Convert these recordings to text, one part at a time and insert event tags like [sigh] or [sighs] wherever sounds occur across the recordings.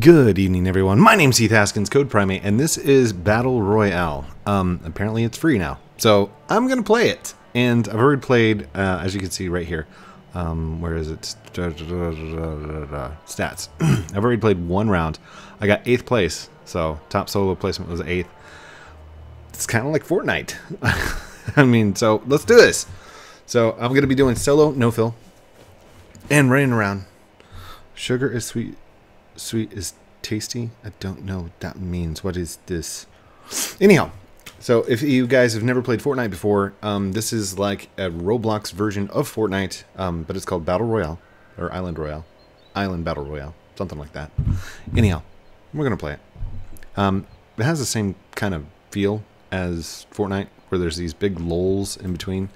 Good evening, everyone. My name's Heath Haskins, CodePrime8, and this is Battle Royale. Um, apparently it's free now, so I'm gonna play it. And I've already played, uh, as you can see right here. Um, where is it? Stats. [clears throat] I've already played one round. I got eighth place, so top solo placement was eighth. It's kind of like Fortnite. [laughs] I mean, so let's do this. So I'm gonna be doing solo, no fill, and running around. Sugar is sweet sweet is tasty. I don't know what that means. What is this? Anyhow, so if you guys have never played Fortnite before, um, this is like a Roblox version of Fortnite, um, but it's called Battle Royale or Island Royale, Island Battle Royale, something like that. Anyhow, we're gonna play it. Um, it has the same kind of feel as Fortnite, where there's these big lulls in between,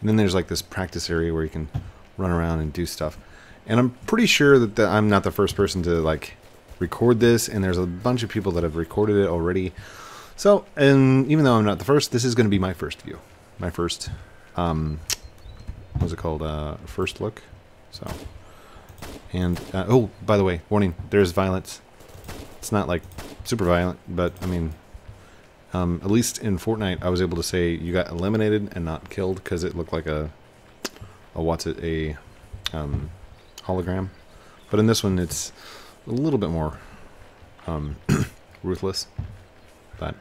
and then there's like this practice area where you can run around and do stuff. And I'm pretty sure that the, I'm not the first person to like record this, and there's a bunch of people that have recorded it already. So, and even though I'm not the first, this is going to be my first view, my first, um, what's it called, uh, first look. So, and uh, oh, by the way, warning: there's violence. It's not like super violent, but I mean, um, at least in Fortnite, I was able to say you got eliminated and not killed because it looked like a, a what's it a, um, hologram. But in this one, it's a little bit more um, [clears throat] ruthless. But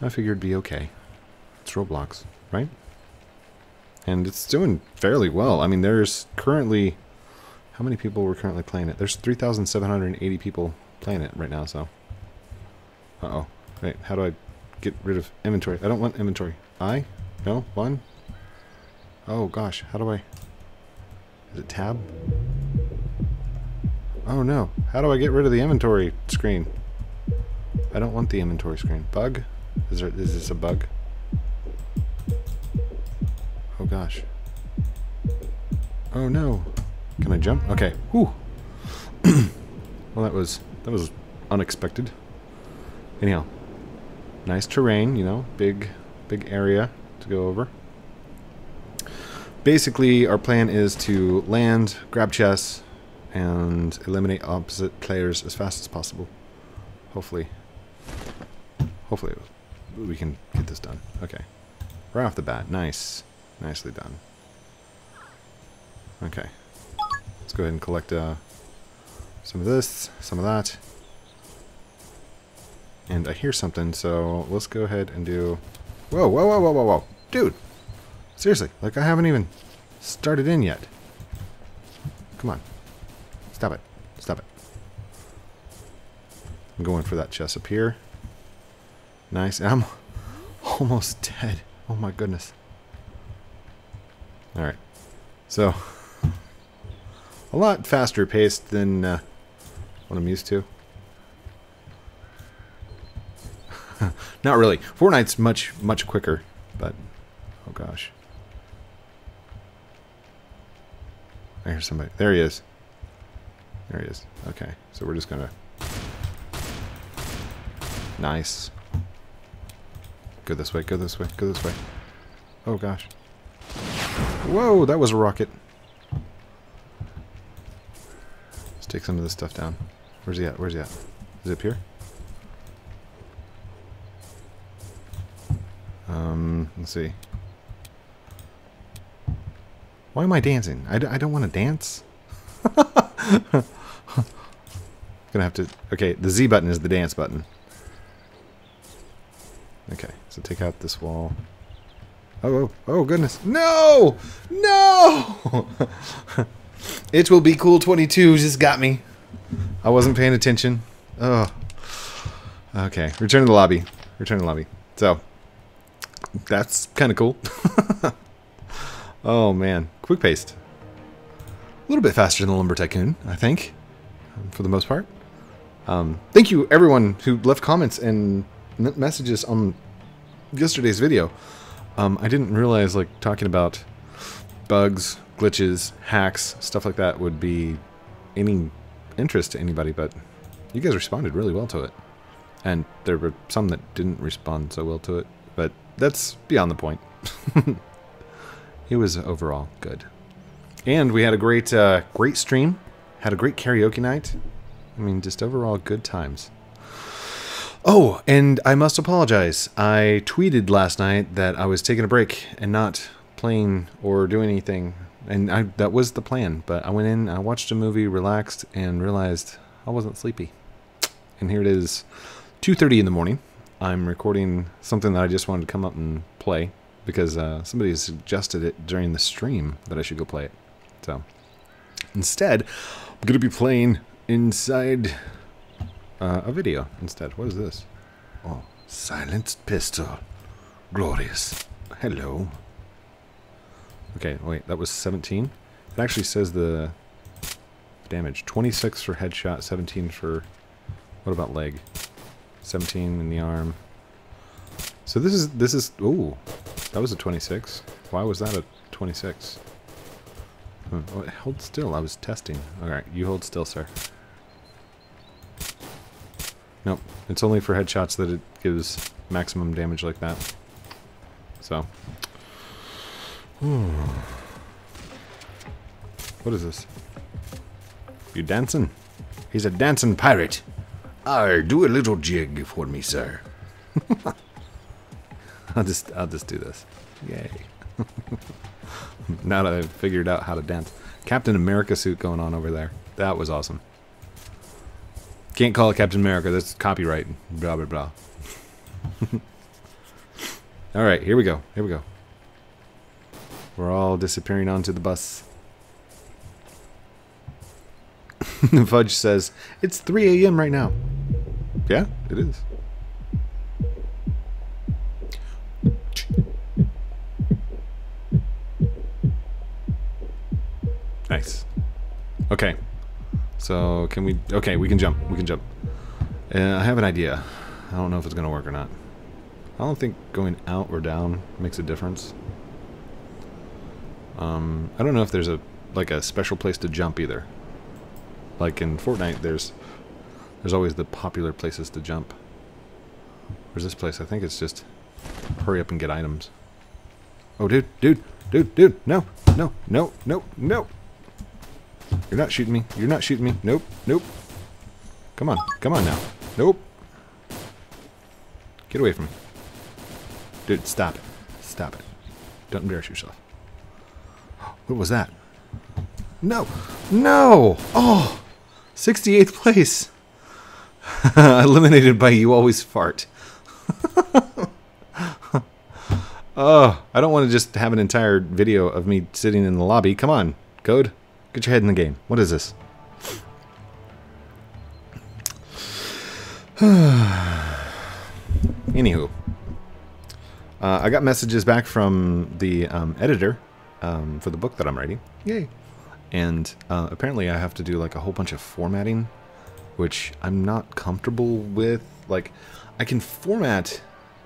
I figured it'd be okay. It's Roblox, right? And it's doing fairly well. I mean, there's currently... How many people were currently playing it? There's 3,780 people playing it right now, so... Uh-oh. Wait, how do I get rid of inventory? I don't want inventory. I? No? One? Oh, gosh. How do I... Is it tab? Oh no. How do I get rid of the inventory screen? I don't want the inventory screen. Bug? Is there is this a bug? Oh gosh. Oh no. Can I jump? Okay. Whew. [coughs] well that was that was unexpected. Anyhow. Nice terrain, you know, big big area to go over basically our plan is to land, grab chests, and eliminate opposite players as fast as possible. Hopefully. Hopefully we can get this done. Okay. Right off the bat. Nice. Nicely done. Okay. Let's go ahead and collect uh, some of this, some of that. And I hear something, so let's go ahead and do... Whoa, whoa, whoa, whoa, whoa, whoa. Dude! Seriously, like I haven't even started in yet. Come on. Stop it. Stop it. I'm going for that chest up here. Nice. I'm [laughs] almost dead. Oh my goodness. Alright. So, a lot faster paced than uh, what I'm used to. [laughs] Not really. Fortnite's much, much quicker, but, oh gosh. I hear somebody. There he is. There he is. Okay, so we're just gonna... Nice. Go this way, go this way, go this way. Oh gosh. Whoa, that was a rocket. Let's take some of this stuff down. Where's he at? Where's he at? Is it up here? Um, let's see. Why am I dancing? I d I don't want to dance. [laughs] Gonna have to... Okay, the Z button is the dance button. Okay, so take out this wall. Oh, oh, oh goodness. No! No! [laughs] it will be cool 22 just got me. I wasn't paying attention. Oh. Okay, return to the lobby. Return to the lobby. So, that's kind of cool. [laughs] Oh man, quick paced. A little bit faster than the Lumber Tycoon, I think, um, for the most part. Um, thank you everyone who left comments and messages on yesterday's video. Um, I didn't realize like talking about bugs, glitches, hacks, stuff like that would be any interest to anybody, but you guys responded really well to it. And there were some that didn't respond so well to it, but that's beyond the point. [laughs] it was overall good. And we had a great, uh, great stream. Had a great karaoke night. I mean, just overall good times. Oh, and I must apologize. I tweeted last night that I was taking a break and not playing or doing anything, and I, that was the plan. But I went in, I watched a movie, relaxed, and realized I wasn't sleepy. And here it is, 2:30 in the morning. I'm recording something that I just wanted to come up and play because uh, somebody suggested it during the stream that I should go play it. So instead, I'm going to be playing inside uh, a video instead. What is this? Oh, silenced pistol. Glorious. Hello. Okay, wait, that was 17? It actually says the damage. 26 for headshot, 17 for... What about leg? 17 in the arm. So this is... This is... Ooh. That was a 26. Why was that a 26? Hmm, hold still. I was testing. Alright, you hold still, sir. Nope. It's only for headshots that it gives maximum damage like that. So. [sighs] What is this? You dancing? He's a dancing pirate. Arr, do a little jig for me, sir. [laughs] [laughs] I'll just I'll just do this. Yay. [laughs] now that I've figured out how to dance. Captain America suit going on over there. That was awesome. Can't call it Captain America. That's copyright. Blah, blah, blah. [laughs] all right, here we go. Here we go. We're all disappearing onto the bus. Fudge says, it's 3 a.m. right now. Yeah, it is. So, can we... Okay, we can jump. We can jump. Uh, I have an idea. I don't know if it's going to work or not. I don't think going out or down makes a difference. Um, I don't know if there's a like a special place to jump either. Like in Fortnite, there's there's always the popular places to jump. Where's this place? I think it's just hurry up and get items. Oh, dude, dude, dude, dude, no, no, no, no, no. You're not shooting me. You're not shooting me. Nope, nope. Come on, come on now. Nope. Get away from me. Dude, stop it. Stop it. Don't embarrass yourself. [gasps] What was that? No! No! Oh! 68th place! [laughs] Eliminated by You Always Fart. [laughs] oh, I don't want to just have an entire video of me sitting in the lobby. Come on, code. Get your head in the game. What is this? [sighs] Anywho. Uh, I got messages back from the um, editor um, for the book that I'm writing. Yay! And uh, apparently I have to do like a whole bunch of formatting, which I'm not comfortable with. Like, I can format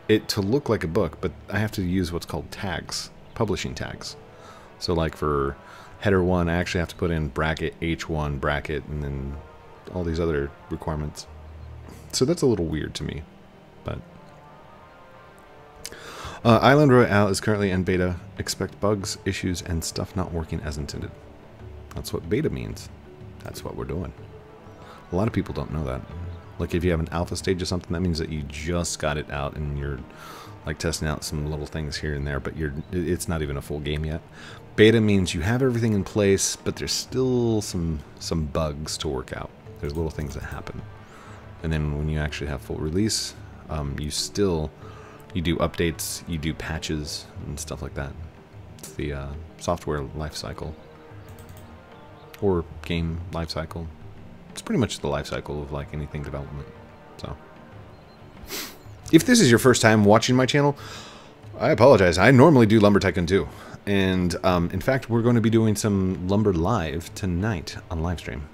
it to look like a book, but I have to use what's called tags, publishing tags. So like for header 1, I actually have to put in bracket H1 bracket and then all these other requirements. So that's a little weird to me, but uh, Island Royale is currently in beta. Expect bugs, issues, and stuff not working as intended. That's what beta means. That's what we're doing. A lot of people don't know that. Like if you have an alpha stage or something, that means that you just got it out and you're like testing out some little things here and there, but you're it's not even a full game yet. Beta means you have everything in place, but there's still some some bugs to work out. There's little things that happen. And then when you actually have full release, um, you still you do updates, you do patches and stuff like that. It's the uh, software life cycle or game life cycle. It's pretty much the life cycle of like anything development. So, if this is your first time watching my channel, I apologize. I normally do Lumber Tycoon 2. And um, in fact, we're going to be doing some Lumber Live tonight on live stream.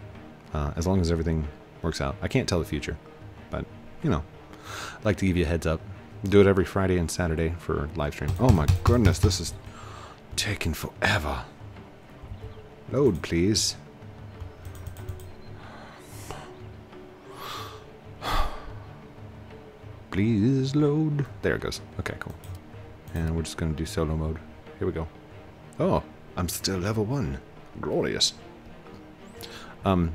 Uh, as long as everything works out. I can't tell the future, but you know, I'd like to give you a heads up. Do it every Friday and Saturday for live stream. Oh my goodness, this is taking forever. Load, please. Please load. There it goes. Okay, cool. And we're just going to do solo mode. Here we go. Oh, I'm still level one. Glorious. Um,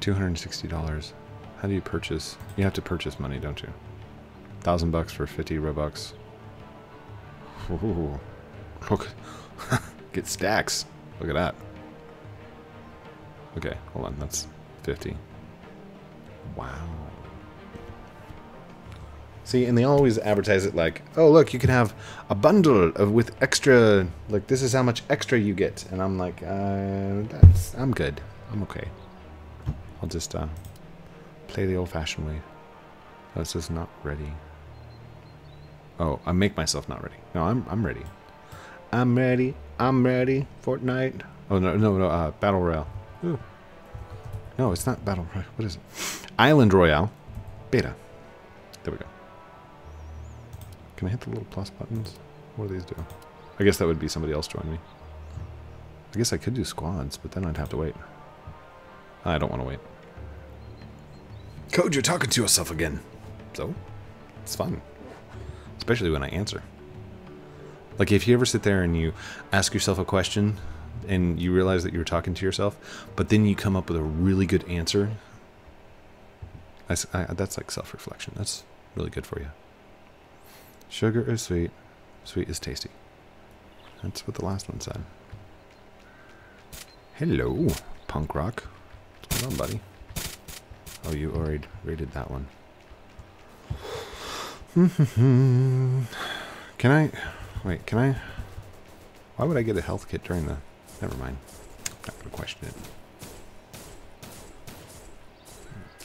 $260. How do you purchase? You have to purchase money, don't you? Thousand bucks for 50 Robux. Ooh. Look. [laughs] Get stacks. Look at that. Okay, hold on. That's 50. Wow. See, and they always advertise it like, "Oh, look, you can have a bundle of with extra. Like, this is how much extra you get." And I'm like, uh, "That's I'm good. I'm okay. I'll just uh, play the old-fashioned way." Oh, this is not ready. Oh, I make myself not ready. No, I'm I'm ready. I'm ready. I'm ready. Fortnite. Oh no no no. Uh, Battle Royale. Ooh. No, it's not Battle Royale. What is it? Island Royale. Beta. There we go. Can I hit the little plus buttons? What do these do? I guess that would be somebody else join me. I guess I could do squads, but then I'd have to wait. I don't want to wait. Code, you're talking to yourself again. So, it's fun. Especially when I answer. Like if you ever sit there and you ask yourself a question and you realize that you were talking to yourself, but then you come up with a really good answer. That's, I, that's like self-reflection. That's really good for you. Sugar is sweet. Sweet is tasty. That's what the last one said. Hello, punk rock. Going on, buddy? Oh, you already rated that one. [laughs] can I... Wait, can I... Why would I get a health kit during the... Never mind. I'm Not going to question it.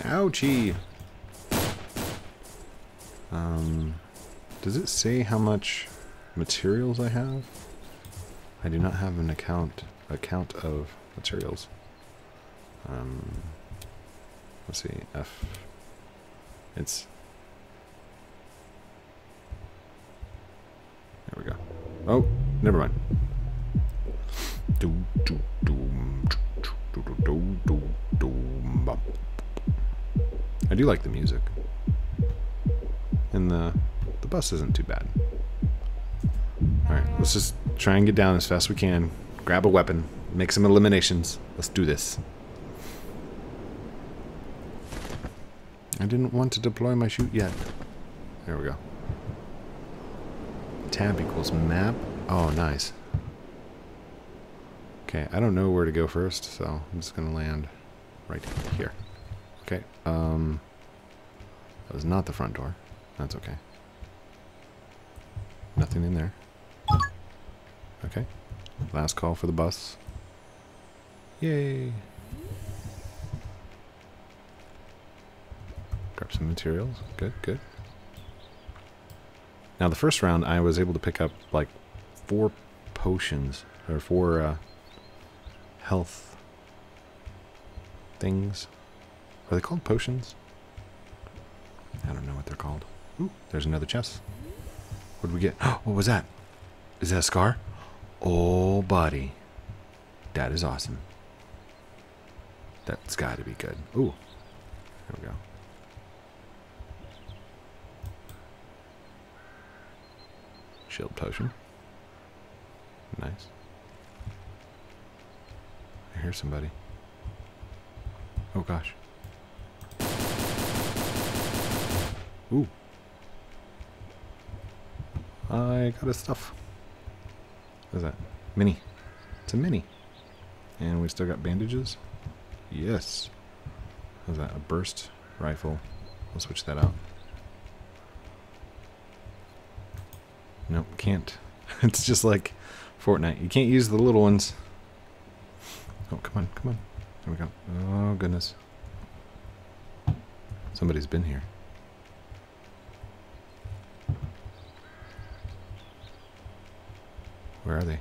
Ouchie! Um... Does it say how much materials I have? I do not have an account account of materials. Um, let's see, F. It's. There we go. Oh, never mind. I do like the music. And the bus isn't too bad. Alright, let's just try and get down as fast as we can. Grab a weapon. Make some eliminations. Let's do this. I didn't want to deploy my chute yet. There we go. Tab equals map. Oh, nice. Okay, I don't know where to go first, so I'm just going to land right here. Okay, um... That was not the front door. That's okay. Nothing in there. Okay. Last call for the bus. Yay. Grab some materials. Good, good. Now the first round I was able to pick up like four potions or four uh, health things. Are they called potions? I don't know what they're called. Ooh, there's another chest. What did we get? [gasps] What was that? Is that a scar? Oh, buddy. That is awesome. That's got to be good. Ooh. There we go. Shield potion. Nice. I hear somebody. Oh gosh. Ooh. I got his stuff. What is that? Mini. It's a mini. And we still got bandages? Yes. What is that? A burst rifle. We'll switch that out. Nope, can't. [laughs] it's just like Fortnite. You can't use the little ones. Oh, come on, come on. There we go. Oh, goodness. Somebody's been here. Where are they?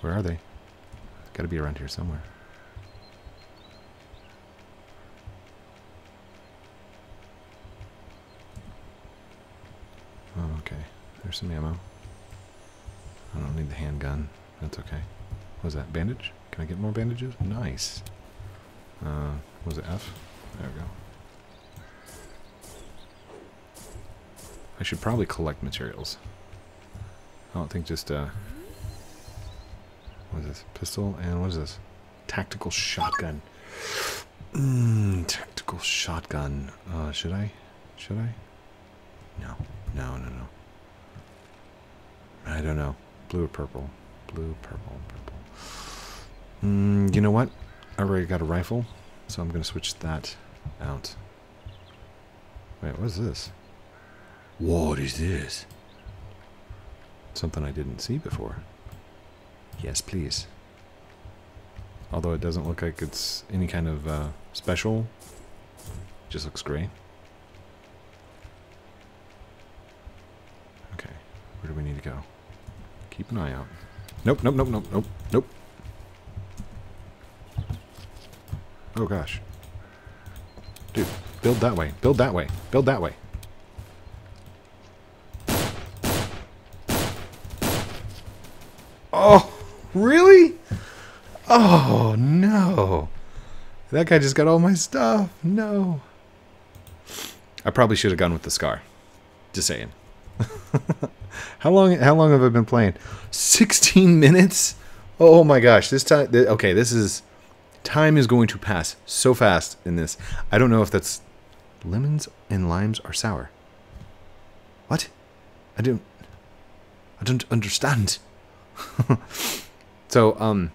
Where are they? Gotta be around here somewhere. Oh, okay. There's some ammo. I don't need the handgun. That's okay. What was that? Bandage? Can I get more bandages? Nice. Uh, was it F? There we go. I should probably collect materials. I don't think just, uh, this? Pistol and what is this? Tactical shotgun. Mm, tactical shotgun. Uh, should I? Should I? No. No, no, no. I don't know. Blue or purple? Blue, purple, purple. Mm, you know what? I already got a rifle, so I'm going to switch that out. Wait, what is this? What is this? Something I didn't see before. Yes, please. Although it doesn't look like it's any kind of uh, special. Just looks great. Okay, where do we need to go? Keep an eye out. Nope, nope, nope, nope, nope, nope. Oh gosh. Dude, build that way, build that way, build that way. Oh, really? Oh, no. That guy just got all my stuff. No. I probably should have gone with the scar. Just saying. [laughs] how long how long have I been playing? 16 minutes? Oh my gosh, this time th- okay, this is time is going to pass so fast in this. I don't know if that's lemons and limes are sour. What? I don't I don't understand. [laughs] so, um,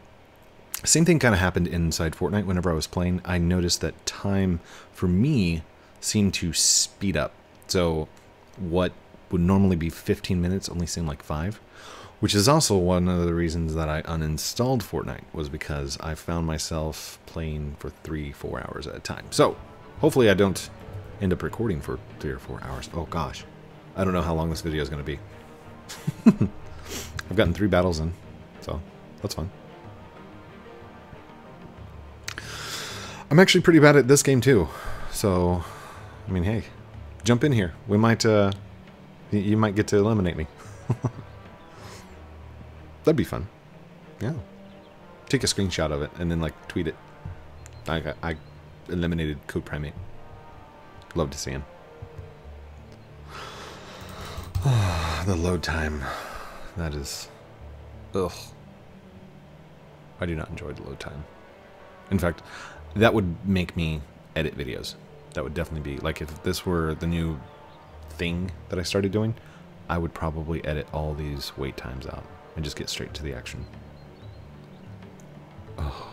same thing kind of happened inside Fortnite. Whenever I was playing, I noticed that time for me seemed to speed up. So, what would normally be 15 minutes only seemed like five, which is also one of the reasons that I uninstalled Fortnite was because I found myself playing for three, four hours at a time. So, hopefully, I don't end up recording for three or four hours. Oh gosh, I don't know how long this video is going to be. [laughs] I've gotten three battles in, that's fun. I'm actually pretty bad at this game too, so I mean, hey, jump in here. We might, uh, you might get to eliminate me. [laughs] That'd be fun. Yeah. Take a screenshot of it and then like tweet it. I I eliminated CodePrime8. Love to see him. [sighs] the load time. That is... Ugh. I do not enjoy the load time. In fact, that would make me edit videos. That would definitely be... Like, if this were the new thing that I started doing, I would probably edit all these wait times out and just get straight to the action. Oh.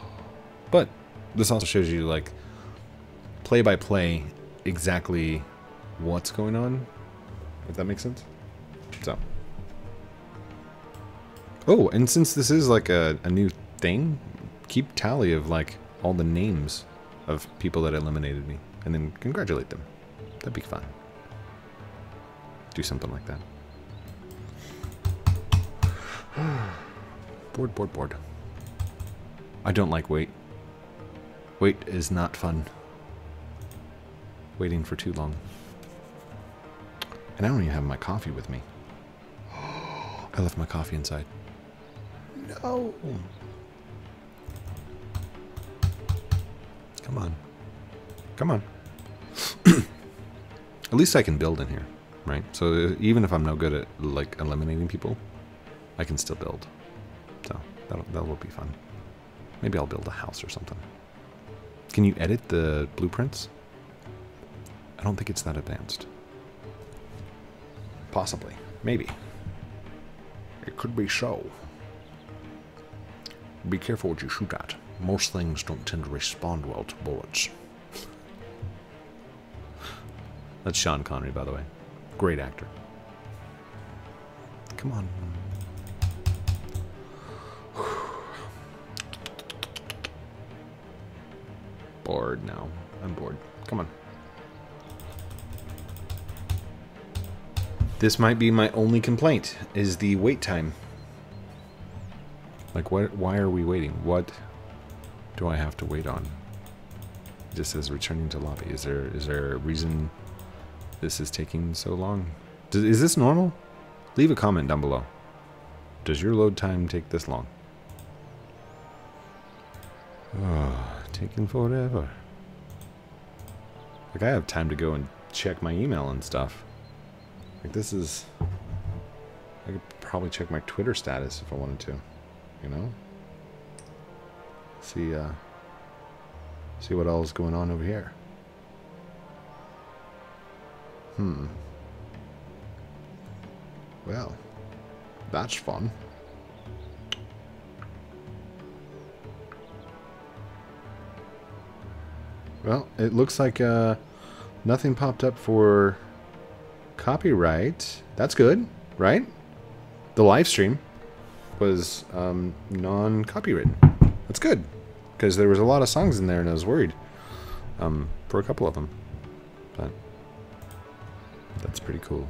But this also shows you, like, play by play exactly what's going on, if that makes sense. So. Oh, and since this is like a, a new thing, keep tally of like all the names of people that eliminated me and then congratulate them. That'd be fun. Do something like that. [sighs] board, board, board. I don't like wait. Wait is not fun. Waiting for too long. And I don't even have my coffee with me. [gasps] I left my coffee inside. No. Come on. Come on. [clears throat] at least I can build in here, right? So uh, even if I'm no good at like eliminating people, I can still build. So that that will be fun. Maybe I'll build a house or something. Can you edit the blueprints? I don't think it's that advanced. Possibly. Maybe. It could be so. Be careful what you shoot at. Most things don't tend to respond well to bullets. That's Sean Connery, by the way. Great actor. Come on. bored now. I'm bored. Come on. This might be my only complaint, is the wait time. Like, what? why are we waiting? What do I have to wait on? It just says returning to lobby. Is there is there a reason this is taking so long? Does, is this normal? Leave a comment down below. Does your load time take this long? Oh, taking forever. Like, I have time to go and check my email and stuff. Like, this is... I could probably check my Twitter status if I wanted to. You know? See, uh... See what else is going on over here. Hmm. Well, that's fun. Well, it looks like uh, nothing popped up for copyright. That's good, right? The live stream was um, non-copywritten. That's good because there was a lot of songs in there, and I was worried um, for a couple of them. But that's pretty cool.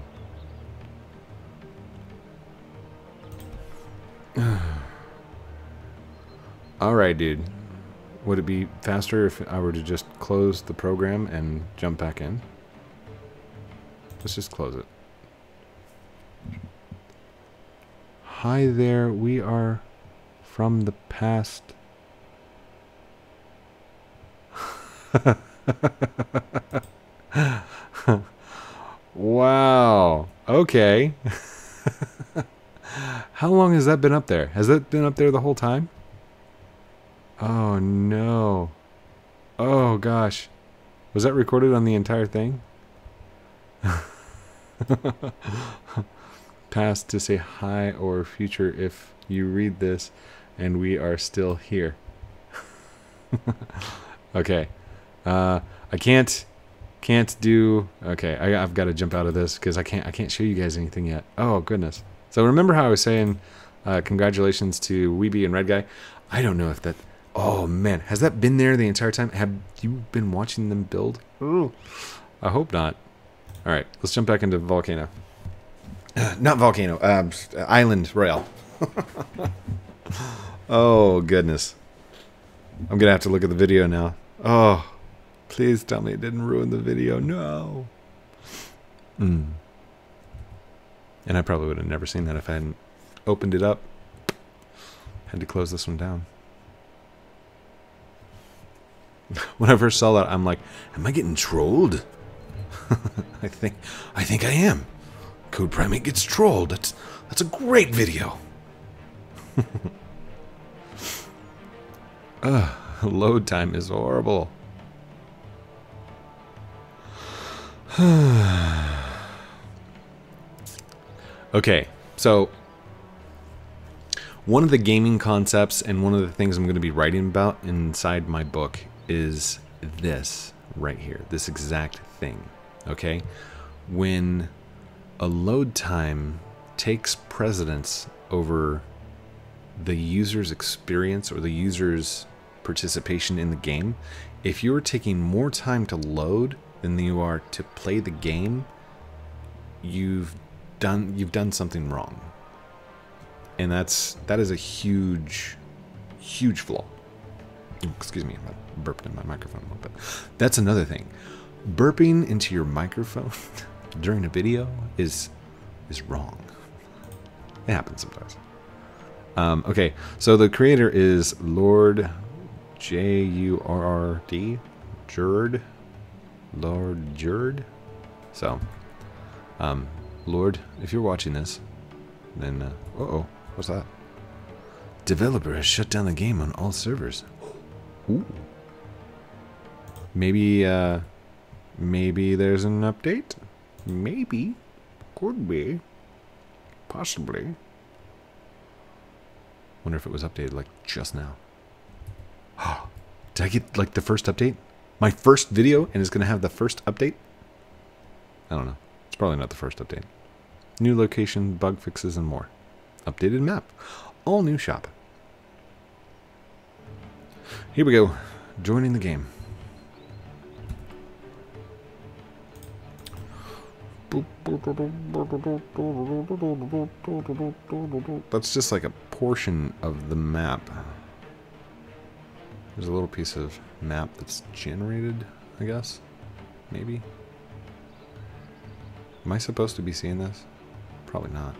[sighs] All right, dude. Would it be faster if I were to just close the program and jump back in? Let's just close it. Hi there, we are from the past. [laughs] wow. Okay. [laughs] How long has that been up there? Has that been up there the whole time? Oh no. Oh gosh. Was that recorded on the entire thing? [laughs] Past to say hi or future if you read this and we are still here. okay. Uh, I can't can't do okay I, have got to jump out of this because i can't i can't show you guys anything yet. Oh goodness. So remember how i was saying uh, congratulations to weeby and red guy? I don't know if that oh man has that been there the entire time? Have you been watching them build? Ooh. i hope not. All right let's jump back into volcano. [sighs] Not volcano uh, island royale. [laughs] oh goodness. I'm gonna have to look at the video now. Oh Please tell me it didn't ruin the video. No. Mm. And I probably would have never seen that if I hadn't opened it up. Had to close this one down. [laughs] when I first saw that, I'm like, am I getting trolled? [laughs] I think I think I am. CodePrime8 gets trolled. That's that's a great video. [laughs] Ugh, load time is horrible. [sighs] okay, so one of the gaming concepts and one of the things I'm going to be writing about inside my book is this right here, this exact thing. Okay? When a load time takes precedence over the user's experience or the user's participation in the game, if you're taking more time to load than you are to play the game, you've done you've done something wrong. And that's that is a huge huge flaw. Excuse me, I burped in my microphone a little bit. That's another thing. Burping into your microphone [laughs] during a video is is wrong. It happens sometimes. Um, okay, so the creator is Lord J U R R D, Jurd Lord Jurd. So, um, Lord, if you're watching this, then, uh, uh oh, what's that? Developer has shut down the game on all servers. Ooh. Maybe, uh, maybe there's an update? Maybe. Could be. Possibly. Wonder if it was updated, like, just now. [gasps] Did I get, like, the first update? My first video and it's going to have the first update? I don't know. It's probably not the first update. New location, bug fixes, and more. Updated map. All new shop. Here we go. Joining the game. That's just like a portion of the map. There's a little piece of map that's generated, I guess. Maybe. Am I supposed to be seeing this? Probably not.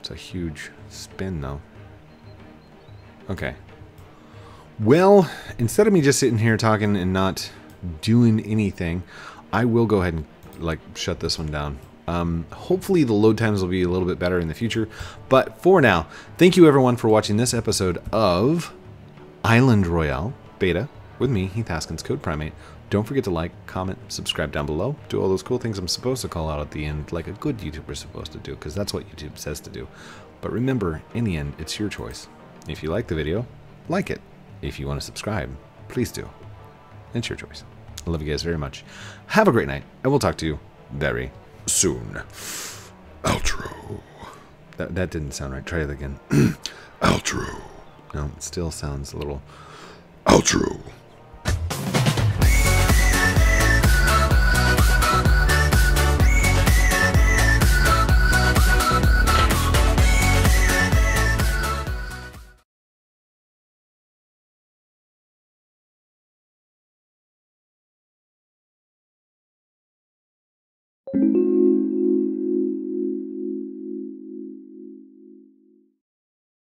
It's a huge spin, though. Okay. Well, instead of me just sitting here talking and not doing anything, I will go ahead and like shut this one down. Um, hopefully the load times will be a little bit better in the future. But for now, thank you everyone for watching this episode of Island Royale beta. with me, Heath Haskins, CodePrime8. Don't forget to like, comment, subscribe down below. Do all those cool things I'm supposed to call out at the end, like a good YouTuber is supposed to do, because that's what YouTube says to do. But remember, in the end, it's your choice. If you like the video, like it. If you want to subscribe, please do. It's your choice. I love you guys very much. Have a great night, and we'll talk to you very soon. Outro. That, that didn't sound right. Try it again. [clears throat] Outro. No, it still sounds a little. Outro.